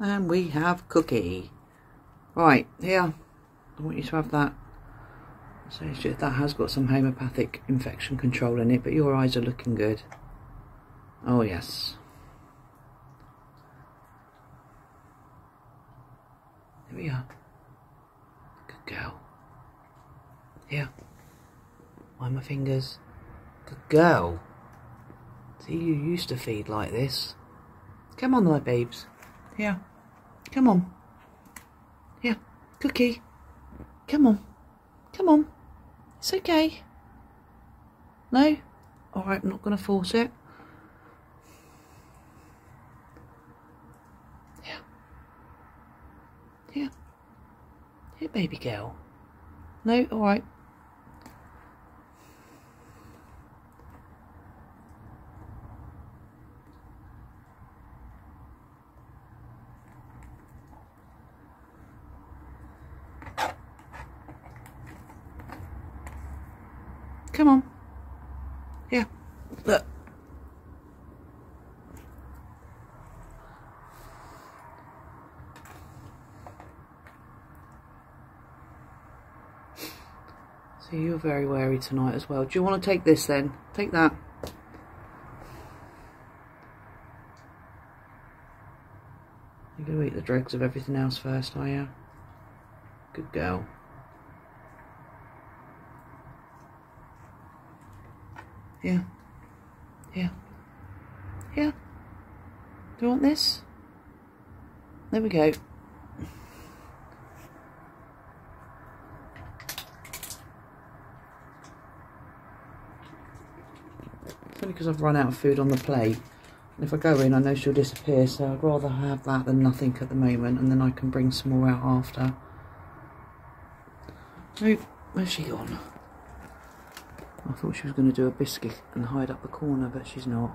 And we have Cookie. Right, here. I want you to have that. So that has got some homeopathic infection control in it, but your eyes are looking good. Oh yes. There we are. Good girl. Here. Mind my fingers. Good girl. See, you used to feed like this. Come on, my babes. Here. Come on. Here. Cookie. Come on. Come on. It's okay. No? Alright, I'm not going to force it. Here. Here. Here, baby girl. No? Alright. Come on. Yeah. Look. So you're very wary tonight as well. Do you want to take this then? Take that. You're going to eat the dregs of everything else first, are you? Good girl. Yeah. Yeah. Yeah. Do you want this? There we go. It's only because I've run out of food on the plate. And if I go in, I know she'll disappear, so I'd rather have that than nothing at the moment, and then I can bring some more out after. Nope, where's she gone? I thought she was going to do a biscuit and hide up a corner, but she's not.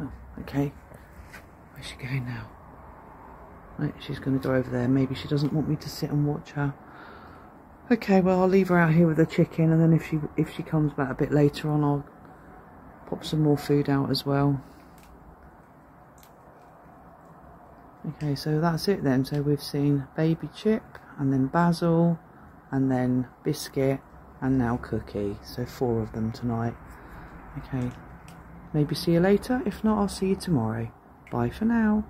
Oh, okay. Where's she going now? Right, she's going to go over there. Maybe she doesn't want me to sit and watch her. Okay, well I'll leave her out here with the chicken, and then if she if she comes back a bit later on, I'll pop some more food out as well. Okay, so that's it then. So we've seen baby chip, and then basil, and then biscuit, and now cookie. So four of them tonight. Okay, maybe see you later. If not, I'll see you tomorrow. Bye for now.